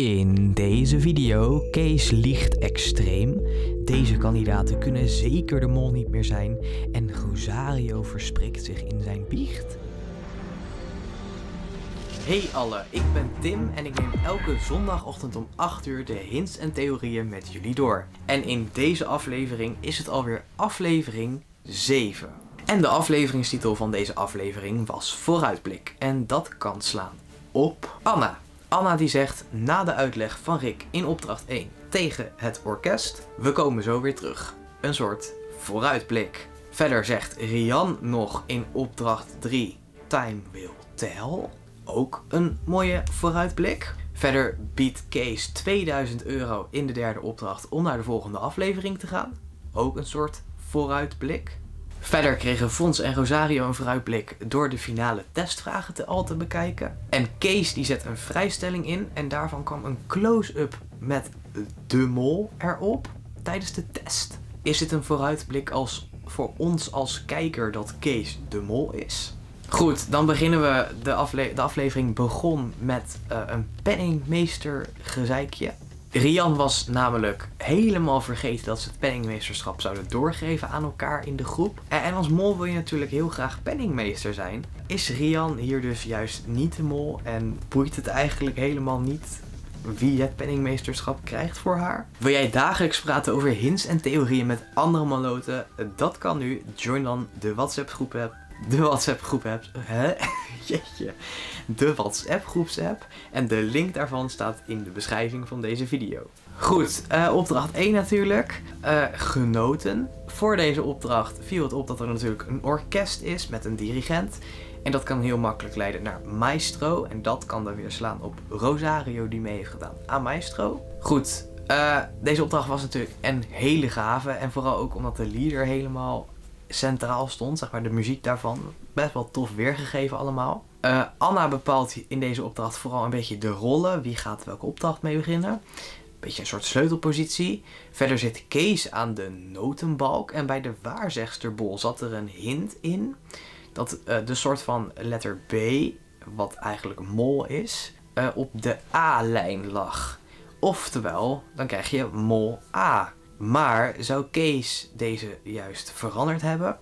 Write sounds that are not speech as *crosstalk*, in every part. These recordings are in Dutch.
In deze video, Kees liegt extreem. Deze kandidaten kunnen zeker de mol niet meer zijn. En Rosario verspreekt zich in zijn biecht. Hey alle, ik ben Tim en ik neem elke zondagochtend om 8 uur de hints en theorieën met jullie door. En in deze aflevering is het alweer aflevering 7. En de afleveringstitel van deze aflevering was Vooruitblik. En dat kan slaan op Anna. Anna die zegt na de uitleg van Rick in opdracht 1 tegen het orkest, we komen zo weer terug. Een soort vooruitblik. Verder zegt Rian nog in opdracht 3 Time Will Tell. Ook een mooie vooruitblik. Verder biedt Kees 2000 euro in de derde opdracht om naar de volgende aflevering te gaan. Ook een soort vooruitblik. Verder kregen Fons en Rosario een vooruitblik door de finale testvragen te al te bekijken. En Kees die zet een vrijstelling in en daarvan kwam een close-up met de mol erop tijdens de test. Is dit een vooruitblik als voor ons als kijker dat Kees de mol is? Goed, dan beginnen we. De, afle de aflevering begon met uh, een penningmeester gezeikje. Rian was namelijk helemaal vergeten dat ze het penningmeesterschap zouden doorgeven aan elkaar in de groep. En als mol wil je natuurlijk heel graag penningmeester zijn. Is Rian hier dus juist niet de mol en boeit het eigenlijk helemaal niet wie het penningmeesterschap krijgt voor haar? Wil jij dagelijks praten over hints en theorieën met andere maloten? Dat kan nu. Join dan de WhatsApp groep de WhatsApp groep hebt. Hè? *laughs* Jeetje. De WhatsApp groepsapp. En de link daarvan staat in de beschrijving van deze video. Goed, uh, opdracht 1 natuurlijk. Uh, genoten. Voor deze opdracht viel het op dat er natuurlijk een orkest is met een dirigent. En dat kan heel makkelijk leiden naar Maestro. En dat kan dan weer slaan op Rosario die mee heeft gedaan aan Maestro. Goed, uh, deze opdracht was natuurlijk een hele gave. En vooral ook omdat de leader helemaal centraal stond, zeg maar de muziek daarvan. Best wel tof weergegeven allemaal. Uh, Anna bepaalt in deze opdracht vooral een beetje de rollen. Wie gaat welke opdracht mee beginnen. Beetje een soort sleutelpositie. Verder zit Kees aan de notenbalk. En bij de waarzegsterbol zat er een hint in. Dat uh, de soort van letter B, wat eigenlijk mol is, uh, op de A-lijn lag. Oftewel, dan krijg je mol A. Maar zou Kees deze juist veranderd hebben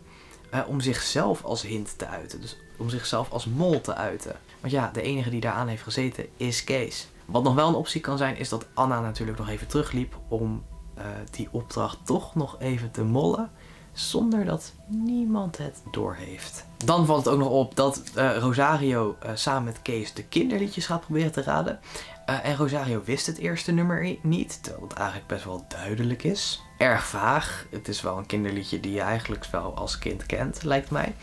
uh, om zichzelf als hint te uiten? Dus om zichzelf als mol te uiten. Want ja, de enige die daaraan heeft gezeten is Kees. Wat nog wel een optie kan zijn, is dat Anna natuurlijk nog even terugliep om uh, die opdracht toch nog even te mollen. Zonder dat niemand het doorheeft. Dan valt het ook nog op dat uh, Rosario samen met Kees de kinderliedjes gaat proberen te raden. Uh, en Rosario wist het eerste nummer niet, terwijl het eigenlijk best wel duidelijk is. Erg vaag. Het is wel een kinderliedje die je eigenlijk wel als kind kent, lijkt mij.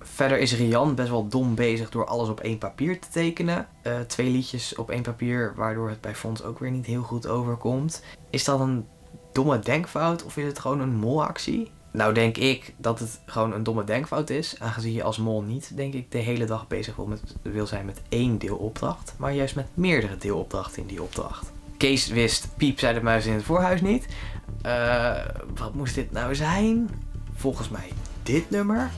Verder is Rian best wel dom bezig door alles op één papier te tekenen. Twee liedjes op één papier, waardoor het bij Fons ook weer niet heel goed overkomt. Is dat een domme denkfout of is het gewoon een molactie? Nou denk ik dat het gewoon een domme denkfout is. Aangezien je als mol niet, denk ik, de hele dag bezig wil, met, wil zijn met één deelopdracht. Maar juist met meerdere deelopdrachten in die opdracht. Kees wist Piep zei de muis in het voorhuis niet. Uh, wat moest dit nou zijn? Volgens mij dit nummer.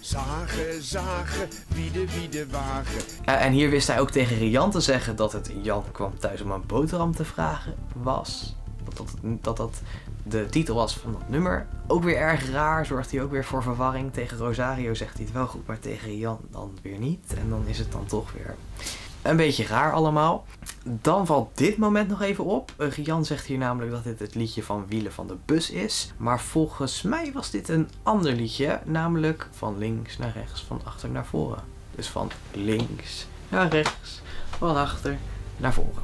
Zagen, zagen, wiede, wiede wagen. Uh, en hier wist hij ook tegen Rian te zeggen dat het Jan kwam thuis om een boterham te vragen was. Dat dat, dat, dat de titel was van dat nummer. Ook weer erg raar, zorgt hij ook weer voor verwarring. Tegen Rosario zegt hij het wel goed, maar tegen Jan dan weer niet. En dan is het dan toch weer een beetje raar allemaal. Dan valt dit moment nog even op. Eh, zegt hier namelijk dat dit het liedje van Wielen van de Bus is. Maar volgens mij was dit een ander liedje. Namelijk van links naar rechts, van achter naar voren. Dus van links naar rechts, van achter naar voren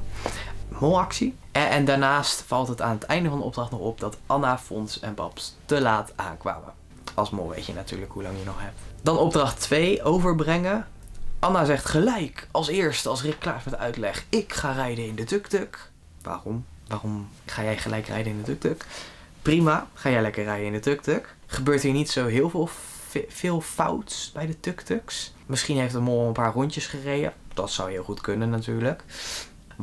molactie. En, en, daarnaast valt het aan het einde van de opdracht nog op dat Anna, Fons en Babs te laat aankwamen. Als mol weet je natuurlijk hoe lang je nog hebt. Dan opdracht 2, overbrengen. Anna zegt gelijk als eerste, als Rick klaar is met de uitleg, ik ga rijden in de tuk-tuk. Waarom? Waarom ga jij gelijk rijden in de tuk-tuk? Prima, ga jij lekker rijden in de tuk-tuk. Gebeurt hier niet zo heel veel, veel fouts bij de tuk-tuks? Misschien heeft de mol een paar rondjes gereden. Dat zou heel goed kunnen natuurlijk.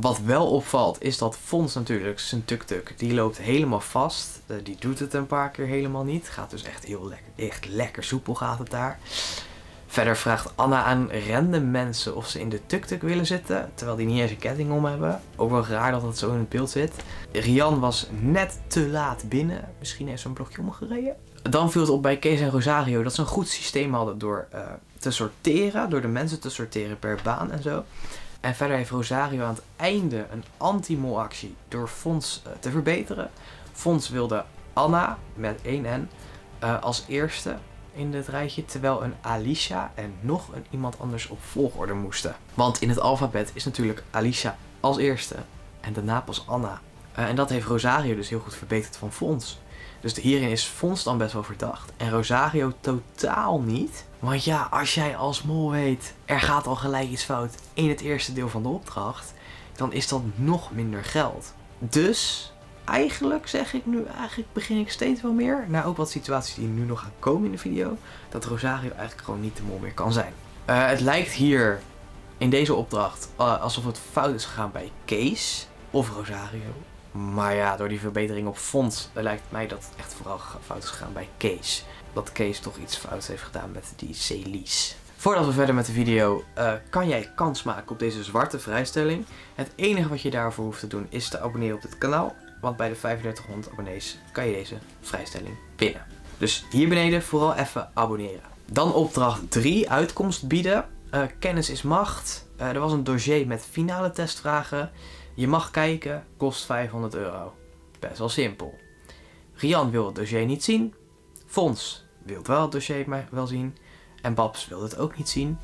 Wat wel opvalt is dat Fons natuurlijk zijn tuk-tuk, die loopt helemaal vast. Uh, die doet het een paar keer helemaal niet. Gaat dus echt heel lekker, echt lekker soepel gaat het daar. Verder vraagt Anna aan random mensen of ze in de tuk-tuk willen zitten, terwijl die niet eens een ketting om hebben. Ook wel raar dat dat zo in het beeld zit. Rian was net te laat binnen. Misschien heeft ze een blokje omgereden. Dan viel het op bij Kees en Rosario dat ze een goed systeem hadden door uh, te sorteren, door de mensen te sorteren per baan en zo. En verder heeft Rosario aan het einde een anti-mol-actie door Fons uh, te verbeteren. Fons wilde Anna met 1 N uh, als eerste in dit rijtje, terwijl een Alicia en nog een iemand anders op volgorde moesten. Want in het alfabet is natuurlijk Alicia als eerste en daarna pas Anna. Uh, en dat heeft Rosario dus heel goed verbeterd van Fons. Dus hierin is Fons dan best wel verdacht. En Rosario totaal niet. Want ja, als jij als mol weet, er gaat al gelijk iets fout in het eerste deel van de opdracht, dan is dat nog minder geld. Dus eigenlijk zeg ik nu, eigenlijk begin ik steeds wel meer, na ook wat situaties die nu nog gaan komen in de video, dat Rosario eigenlijk gewoon niet de mol meer kan zijn. Uh, het lijkt hier in deze opdracht uh, alsof het fout is gegaan bij Kees of Rosario. Maar ja, door die verbetering op fonds lijkt mij dat echt vooral fout is gegaan bij Kees. Dat Kees toch iets fout heeft gedaan met die Celis. Voordat we verder met de video, uh, kan jij kans maken op deze zwarte vrijstelling. Het enige wat je daarvoor hoeft te doen is te abonneren op dit kanaal. Want bij de 3500 abonnees kan je deze vrijstelling winnen. Dus hier beneden vooral even abonneren. Dan opdracht 3, uitkomst bieden. Uh, kennis is macht. Uh, er was een dossier met finale testvragen. Je mag kijken, kost 500 euro. Best wel simpel. Rian wil het dossier niet zien. Fons wil wel het dossier wel zien. En Babs wil het ook niet zien.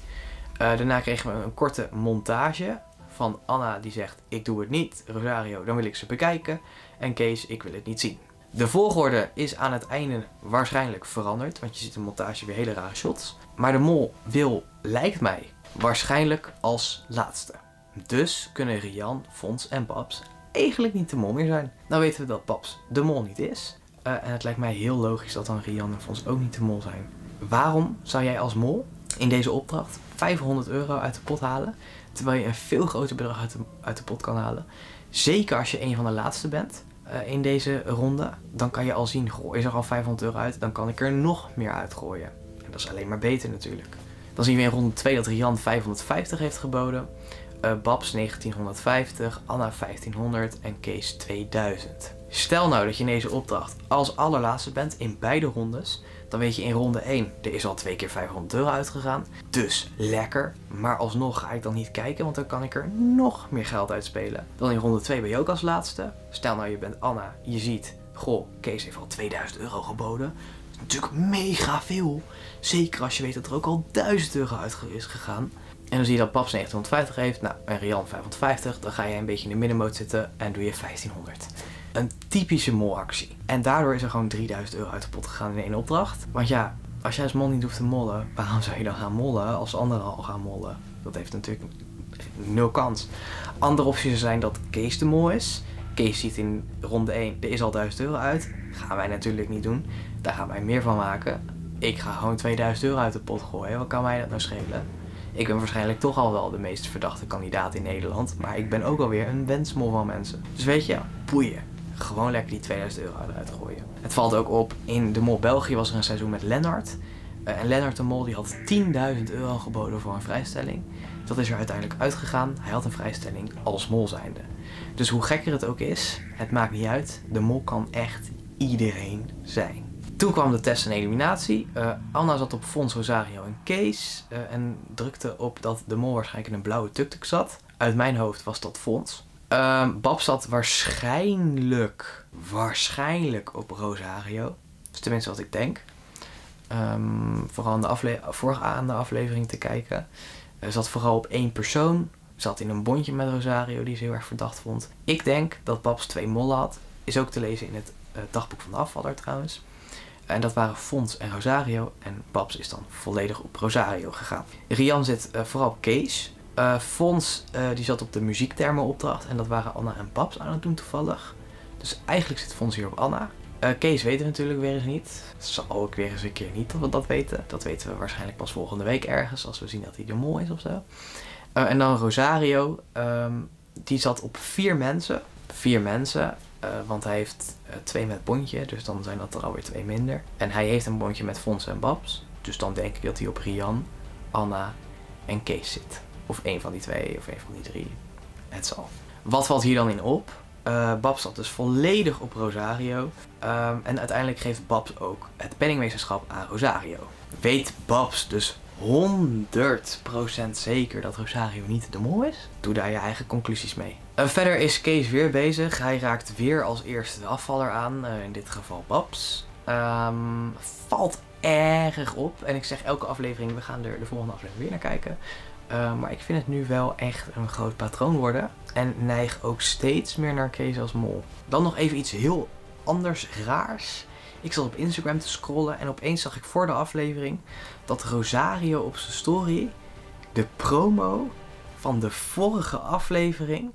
Uh, daarna kregen we een korte montage van Anna die zegt ik doe het niet. Rosario, dan wil ik ze bekijken. En Kees, ik wil het niet zien. De volgorde is aan het einde waarschijnlijk veranderd. Want je ziet de montage weer hele rare shots. Maar de mol wil, lijkt mij, waarschijnlijk als laatste. Dus kunnen Rian, Fons en Babs eigenlijk niet de mol meer zijn. Nou weten we dat Babs de mol niet is. Uh, en het lijkt mij heel logisch dat dan Rian en Fons ook niet de mol zijn. Waarom zou jij als mol in deze opdracht 500 euro uit de pot halen, terwijl je een veel groter bedrag uit de, pot kan halen? Zeker als je een van de laatste bent uh, in deze ronde, dan kan je al zien, goh, is er al 500 euro uit, dan kan ik er nog meer uitgooien. En dat is alleen maar beter natuurlijk. Dan zien we in ronde 2 dat Rian 550 heeft geboden, uh, Babs 1950, Anna 1500 en Kees 2000. Stel nou dat je in deze opdracht als allerlaatste bent in beide rondes, dan weet je in ronde 1, er is al twee keer 500 euro uitgegaan. Dus lekker, maar alsnog ga ik dan niet kijken, want dan kan ik er nog meer geld uitspelen. Dan in ronde 2 ben je ook als laatste. Stel nou je bent Anna, je ziet, goh, Kees heeft al 2000 euro geboden. Natuurlijk mega veel. Zeker als je weet dat er ook al 1000 euro uit is gegaan. En dan zie je dat Paps 1950 heeft, nou, en Rian 550. Dan ga je een beetje in de middenmoot zitten en doe je 1500 een typische molactie. En daardoor is er gewoon 3000 euro uit de pot gegaan in één opdracht. Want ja, als jij als mol niet hoeft te mollen, waarom zou je dan gaan mollen als anderen al gaan mollen? Dat heeft natuurlijk nul kans. Andere opties zijn dat Kees de mol is. Kees ziet in ronde 1, er is al 1000 euro uit. Gaan wij natuurlijk niet doen. Daar gaan wij meer van maken. Ik ga gewoon 2000 euro uit de pot gooien. Wat kan mij dat nou schelen? Ik ben waarschijnlijk toch al wel de meest verdachte kandidaat in Nederland. Maar ik ben ook alweer een wensmol van mensen. Dus weet je, boeien gewoon lekker die 2000 euro eruit gooien. Het valt ook op, in de Mol België was er een seizoen met Lennart. Uh, en Lennart de Mol die had 10.000 euro geboden voor een vrijstelling. Dat is er uiteindelijk uitgegaan. Hij had een vrijstelling als mol zijnde. Dus hoe gekker het ook is, het maakt niet uit. De mol kan echt iedereen zijn. Toen kwam de test en eliminatie. Uh, Anna zat op Fons, Rosario en Kees. Uh, en drukte op dat de mol waarschijnlijk in een blauwe tuk-tuk zat. Uit mijn hoofd was dat Fons. Um, Bab zat waarschijnlijk, waarschijnlijk op Rosario. Is tenminste wat ik denk. Um, vooral aan de, afle aan de aflevering te kijken. Uh, zat vooral op één persoon. Zat in een bondje met Rosario die ze heel erg verdacht vond. Ik denk dat Babs twee mollen had. Is ook te lezen in het uh, dagboek van de afvaller trouwens. En dat waren Fons en Rosario. En Babs is dan volledig op Rosario gegaan. Rian zit uh, vooral op Kees. Uh, Fons uh, die zat op de muziektermen opdracht en dat waren Anna en Babs aan het doen toevallig. Dus eigenlijk zit Fons hier op Anna. Kees weten we natuurlijk weer eens niet. Zal ook weer eens een keer niet dat we dat weten. Dat weten we waarschijnlijk pas volgende week ergens als we zien dat hij de mol is of zo. en dan Rosario, um, die zat op vier mensen. Vier mensen, want hij heeft twee met bondje, dus dan zijn dat er alweer twee minder. En hij heeft een bondje met Fons en Babs. Dus dan denk ik dat hij op Rian Anna en Kees zit. Of één van die twee, of één van die drie. Het zal. Wat valt hier dan in op? Uh, Babs zat dus volledig op Rosario. Um, en uiteindelijk geeft Babs ook het penningmeesterschap aan Rosario. Weet Babs dus 100% zeker dat Rosario niet de mol is? Doe daar je eigen conclusies mee. Uh, verder is Kees weer bezig. Hij raakt weer als eerste de afvaller aan. Uh, in dit geval Babs. Um, valt erg op. En ik zeg elke aflevering, we gaan er de volgende aflevering weer naar kijken. Uh, maar ik vind het nu wel echt een groot patroon worden. En neig ook steeds meer naar Kees als mol. Dan nog even iets heel anders raars. Ik zat op Instagram te scrollen en opeens zag ik voor de aflevering dat Rosario op zijn story de promo van de vorige aflevering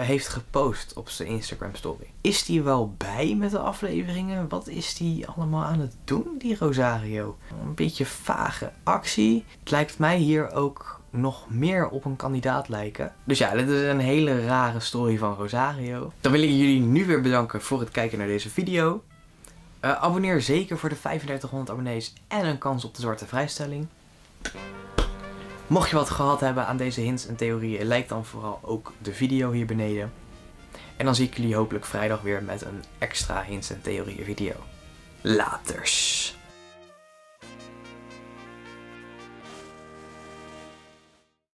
heeft gepost op zijn Instagram story. Is die wel bij met de afleveringen? Wat is die allemaal aan het doen, die Rosario? Een beetje vage actie. Het lijkt mij hier ook nog meer op een kandidaat lijken. Dus ja, dit is een hele rare story van Rosario. Dan wil ik jullie nu weer bedanken voor het kijken naar deze video. Uh, abonneer zeker voor de 3500 abonnees en een kans op de zwarte vrijstelling. Mocht je wat gehad hebben aan deze hints en theorieën, like dan vooral ook de video hier beneden. En dan zie ik jullie hopelijk vrijdag weer met een extra hints en theorieën video. Laters!